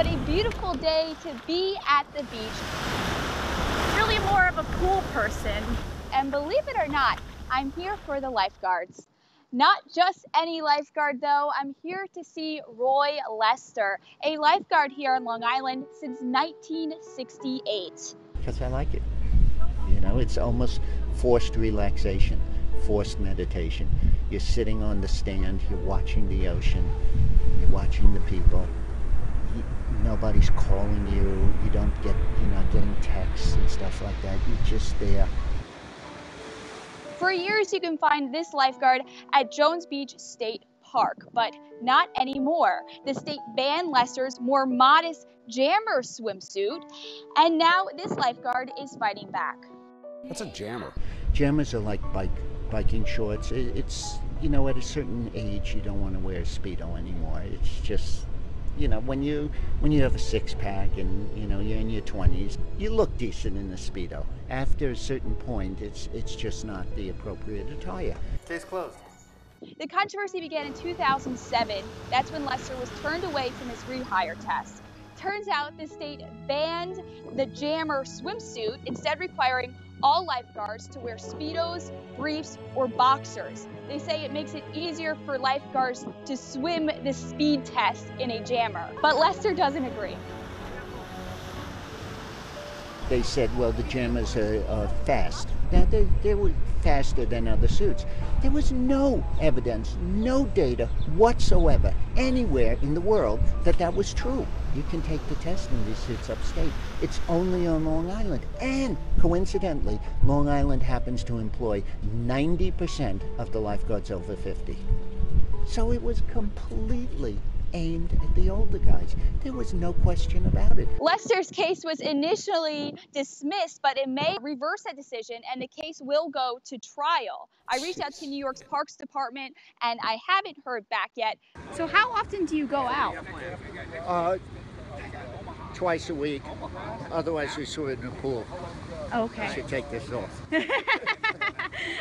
what a beautiful day to be at the beach. Really more of a pool person. And believe it or not, I'm here for the lifeguards. Not just any lifeguard though, I'm here to see Roy Lester, a lifeguard here on Long Island since 1968. Because I like it. You know, it's almost forced relaxation, forced meditation. You're sitting on the stand, you're watching the ocean, you're watching the people. You, nobody's calling you, you don't get, you're not getting texts and stuff like that. You're just there for years, you can find this lifeguard at Jones Beach State Park, but not anymore. The state banned Lester's more modest jammer swimsuit, and now this lifeguard is fighting back. What's a jammer? Jammers are like bike biking shorts. it's you know at a certain age you don't want to wear a speedo anymore. It's just you know, when you when you have a six pack and you know you're in your 20s, you look decent in a speedo. After a certain point, it's it's just not the appropriate attire. Case closed. The controversy began in 2007. That's when Lester was turned away from his rehire test. Turns out the state banned the jammer swimsuit, instead requiring all lifeguards to wear Speedos, briefs, or boxers. They say it makes it easier for lifeguards to swim the speed test in a jammer. But Lester doesn't agree. They said, well, the jammers are, are fast. Now, they, they were faster than other suits. There was no evidence, no data whatsoever anywhere in the world that that was true. You can take the test in these suits upstate. It's only on Long Island. And coincidentally, Long Island happens to employ 90% of the lifeguards over 50. So it was completely aimed at the older guys. There was no question about it. Lester's case was initially dismissed, but it may reverse that decision and the case will go to trial. I reached out to New York's Parks Department and I haven't heard back yet. So how often do you go out? Uh, twice a week. Otherwise, we swim in the pool. Okay. I should take this off.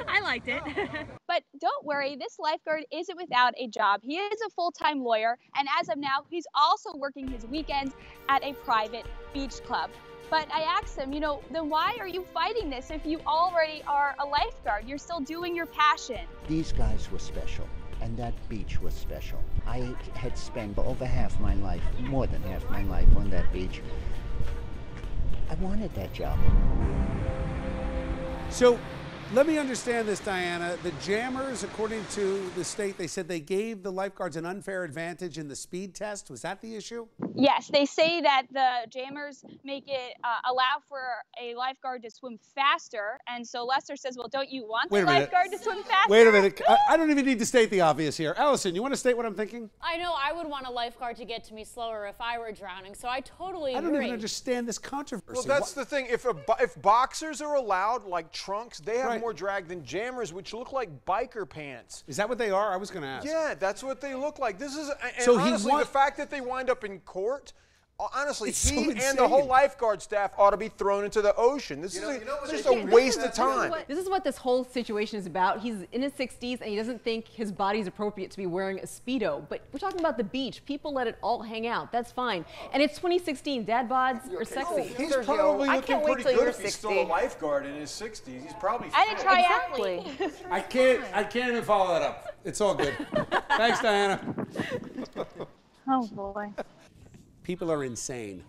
I liked it. but don't worry, this lifeguard isn't without a job. He is a full-time lawyer, and as of now, he's also working his weekends at a private beach club. But I asked him, you know, then why are you fighting this if you already are a lifeguard? You're still doing your passion. These guys were special, and that beach was special. I had spent over half my life, more than half my life on that beach. I wanted that job. So let me understand this, Diana. The jammers, according to the state, they said they gave the lifeguards an unfair advantage in the speed test. Was that the issue? Yes, they say that the jammers make it uh, allow for a lifeguard to swim faster. And so Lester says, well, don't you want Wait the lifeguard to swim faster? Wait a minute. I, I, don't even need to state the obvious here. Allison, you want to state what I'm thinking? I know I would want a lifeguard to get to me slower if I were drowning. So I totally agree. I don't even understand this controversy. Well, that's what? the thing. If, a, if boxers are allowed, like trunks, they have right. More drag than jammers, which look like biker pants. Is that what they are? I was going to ask. Yeah, that's what they look like. This is, and so honestly, the fact that they wind up in court Oh, honestly, it's he so and the whole lifeguard staff ought to be thrown into the ocean. This you is know, a, you know just a waste of time. This is what this whole situation is about. He's in his 60s and he doesn't think his body's appropriate to be wearing a Speedo. But we're talking about the beach. People let it all hang out. That's fine. And it's 2016. Dad bods are sexy. Oh, he's probably looking pretty good if he's still a lifeguard in his 60s. He's probably And a triathlete. Exactly. I can't, I can't even follow that up. It's all good. Thanks, Diana. oh, boy. People are insane.